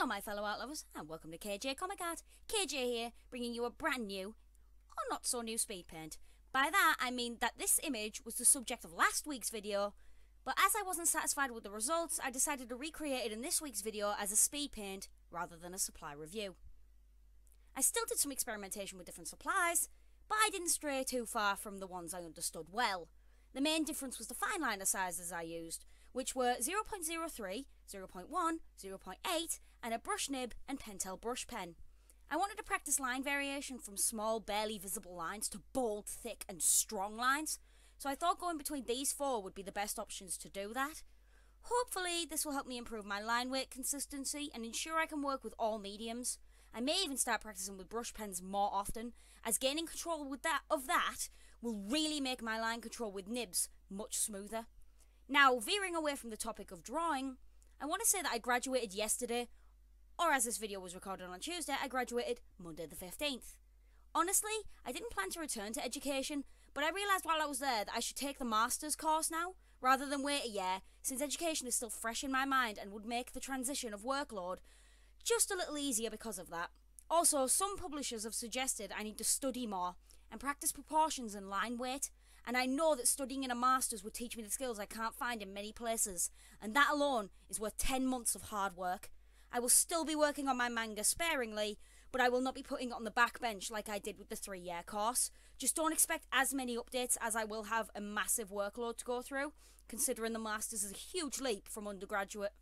Hello, my fellow art lovers, and welcome to KayJayComicArt. KJ here, bringing you a brand new, or not so new speed paint. By that, I mean that this image was the subject of last week's video, but as I wasn't satisfied with the results, I decided to recreate it in this week's video as a speed paint rather than a supply review. I still did some experimentation with different supplies, but I didn't stray too far from the ones I understood well. The main difference was the fine liner sizes I used, which were 0.03, 0.1, 0.8, and a brush nib and Pentel brush pen. I wanted to practice line variation from small, barely visible lines to bold, thick, and strong lines, so I thought going between these four would be the best options to do that. Hopefully, this will help me improve my line weight consistency and ensure I can work with all mediums. I may even start practicing with brush pens more often, as gaining control with that of that will really make my line control with nibs much smoother. Now, veering away from the topic of drawing, I want to say that I graduated yesterday, or as this video was recorded on Tuesday, I graduated Monday the 15th. Honestly, I didn't plan to return to education, but I realised while I was there that I should take the master's course now, rather than wait a year, since education is still fresh in my mind and would make the transition of workload just a little easier because of that. Also, some publishers have suggested I need to study more and practice proportions and line weight, and I know that studying in a master's would teach me the skills I can't find in many places, and that alone is worth 10 months of hard work. I will still be working on my manga sparingly, but I will not be putting it on the back bench like I did with the three year course. Just don't expect as many updates as I will have a massive workload to go through, considering the Masters is a huge leap from undergraduate.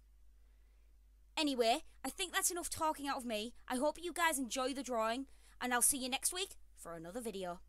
Anyway, I think that's enough talking out of me. I hope you guys enjoy the drawing, and I'll see you next week for another video.